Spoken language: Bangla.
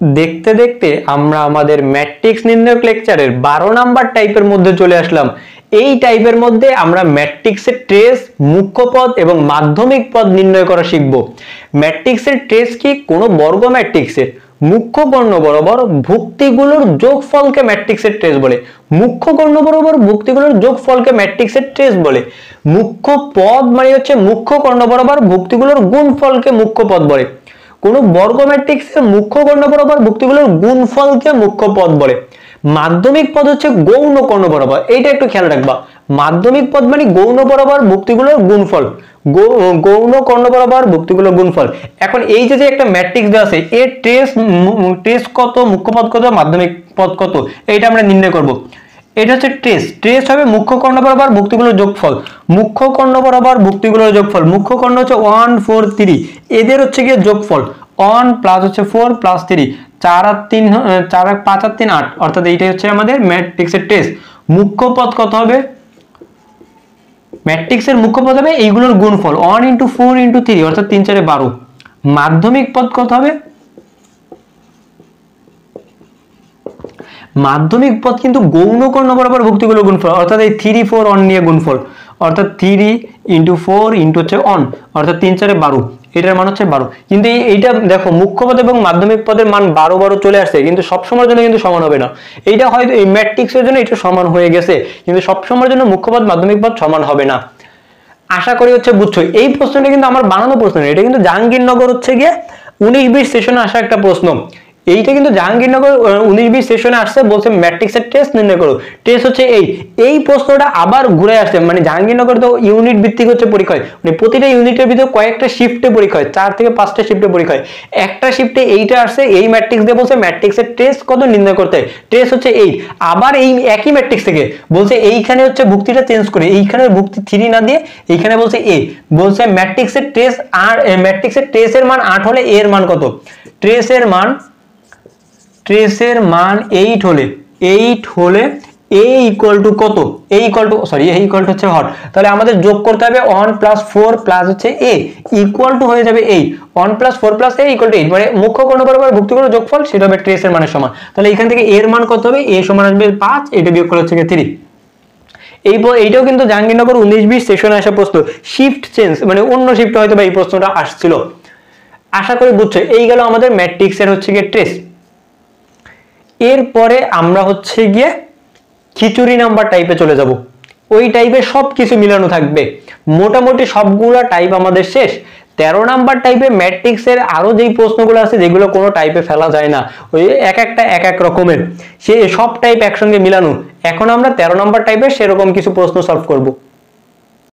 দেখতে দেখতে আমরা আমাদের ম্যাট্রিক্স নির্ণয়ক লেকচারের বারো নাম্বার টাইপের মধ্যে চলে আসলাম। এই টাইপের মধ্যে আমরা ম্যাট্রিক্সের ট্রেস, মুখ্য পদ এবং মাধ্যমিক পদ নির্ণয় করা শিখব। ম্যাট্রিক্সের ট্রেস কি কোনো বর্গ ম্যাট্রিক্সের মুখ্য কর্ণ বরাবর ভুক্তিগুলোর যোগফলকে ম্যাট্রিক্সের ট্রেস বলে। মুখ্য কর্ণ বরাবর ভুক্তিগুলোর যোগফলকে ম্যাট্রিক্সের ট্রেস বলে। মুখ্য পদ মানে হচ্ছে মুখ্য কর্ণ বরাবর ভুক্তিগুলোর গুণফলকে মুখ্য পদ বলে। কোন বর্গ ম্যাট্রিক্সের মুখ্য কর্ণ বরাবর ভুক্তিগুলোর গুণফলকে মুখ্য পদ বলে। মাধ্যমিক পদ হচ্ছে গৌণ কর্ণ বরাবর এইটা একটু খেয়াল রাখবা। মাধ্যমিক পদ মানে গৌণ বরাবর ভুক্তিগুলোর গুণফল। গৌণ কর্ণ বরাবর ভুক্তিগুলোর গুণফল। এখন এই যে একটা ম্যাট্রিক্স দেওয়া আছে, এর ট্রেস ট্রেস কত, মুখ্য পদ কত, মাধ্যমিক পদ কত, এইটা আমরা নির্ণয় করব। এটা হচ্ছে ট্রেস ট্রেস হবে মুখ্য কর্ণ বরাবর ভুক্তিগুলোর যোগফল। মুখ্য কর্ণ বরাবর ভুক্তিগুলোর যোগফল। মুখ্য কর্ণ হচ্ছে ওয়ান ফোর থ্রি এদের হচ্ছে গিয়ে যোগফল। ওয়ান প্লাস হচ্ছে ফোর প্লাস থ্রি চার আর তিন চার আর পাঁচ আর তিন, আট। অর্থাৎ এইটাই হচ্ছে আমাদের ম্যাট্রিক্সের টেস্ট মুখ্য পদ কত হবে? ম্যাট্রিক্সের মুখ্য পদ হবে এইগুলোর গুণফল। One into four into three অর্থাৎ তিন চারে বারো। মাধ্যমিক পদ কত হবে? মাধ্যমিক পদ কিন্তু গৌণ কর্ণ বরাবর ভুক্তিগুলো গুণফল অর্থাৎ এই থ্রি ফোর অন নিয়ে গুণফল। অর্থাৎ থ্রি ইন্টু ফোর ইন্টু হচ্ছে অন অর্থাৎ তিন চারে বারো এটার মান হচ্ছে বারো কিন্তু এইটা দেখো, মুখ্য পদ এবং মাধ্যমিক পদের মান বারো বারো চলে আসছে, কিন্তু সবসময়ের জন্য কিন্তু সমান হবে না। এইটা হয়তো এই ম্যাট্রিক্সের জন্য এটা সমান হয়ে গেছে, কিন্তু সবসময়ের জন্য মুখ্য পদ, মাধ্যমিক পদ সমান হবে না। আশা করি হচ্ছে বুঝছ, এই প্রশ্নটা কিন্তু আমার বানানো প্রশ্ন এটা কিন্তু জাহাঙ্গীরনগর হচ্ছে গিয়ে উনিশ বিশ সেশনে আসা একটা প্রশ্ন। এইটা কিন্তু জাহাঙ্গীরনগর উনিশ বিশ সেশনে আসছে, বলছে ম্যাট্রিক্সের টেস্ট নির্ণয় করো। টেস্ট হচ্ছে এই। এই প্রশ্নটা আবার ঘুরে আসছে। মানে জাহাঙ্গীরনগর তো ইউনিট ভিত্তিক হচ্ছে পরীক্ষা হয়। মানে প্রতিটা ইউনিটের ভিতরে কয়েকটা শিফটে পরীক্ষা হয়। চার থেকে পাঁচটা শিফটে পরীক্ষা হয়। একটা শিফটে এইটা আসছে, এই ম্যাট্রিক্স দিয়ে বলছে ম্যাট্রিক্সের টেস্ট কত নির্ণয় করতে হয়। টেস্ট হচ্ছে এই। আবার এই একই ম্যাট্রিক্স থেকে বলছে এইখানে হচ্ছে ভুক্তিটা চেঞ্জ করে। এইখানে ভুক্তি থ্রি না দিয়ে এইখানে বলছে এ বলছে ম্যাট্রিক্সের টেস্ট আর ম্যাট্রিক্সের টেস্টের মান আট হলে এর মান কত? ট্রেসের মান ট্রেসের মান এইট হলে এইট হলে এ ইকুয়াল টু কত? A equal to sorry a equal to হচ্ছে হট। তাহলে আমাদের যোগ করতে হবে ওয়ান প্লাস ফোর প্লাস হচ্ছে এ ইকুয়াল টু হয়ে যাবে eight one plus four plus a equal to eight মানে মুখ্য কোন বরাবর ভুক্তি করে যোগফল সেটা হবে ট্রেসের মানের সমান। তাহলে এখান থেকে এর মান কত হবে? এ সমান আসবে পাঁচ, এটা বিয়োগ করে হচ্ছে থ্রি এই এইটাও কিন্তু জাহাঙ্গীরনগর উনিশ বিশ সেশনে আসা প্রশ্ন। শিফট চেঞ্জ মানে অন্য শিফট হয়তো বা এই প্রশ্নটা আসছিল। আশা করি বুঝছ, এই গেল আমাদের ম্যাট্রিক্সের হচ্ছে গিয়ে ট্রেস এরপরে আমরা হচ্ছে গিয়ে খিচুড়ি নাম্বার টাইপে চলে যাব। ওই টাইপে সব কিছু মিলানো থাকবে। মোটামুটি সবগুলা টাইপ আমাদের শেষ। তেরো নাম্বার টাইপে ম্যাট্রিক্সের আরও যেই প্রশ্নগুলো আছে, যেগুলো কোনো টাইপে ফেলা যায় না। ওই এক একটা, এক এক রকমের। সে সব টাইপ একসঙ্গে মিলানো। এখন আমরা তেরো নাম্বার টাইপের সেরকম কিছু প্রশ্ন সলভ করব।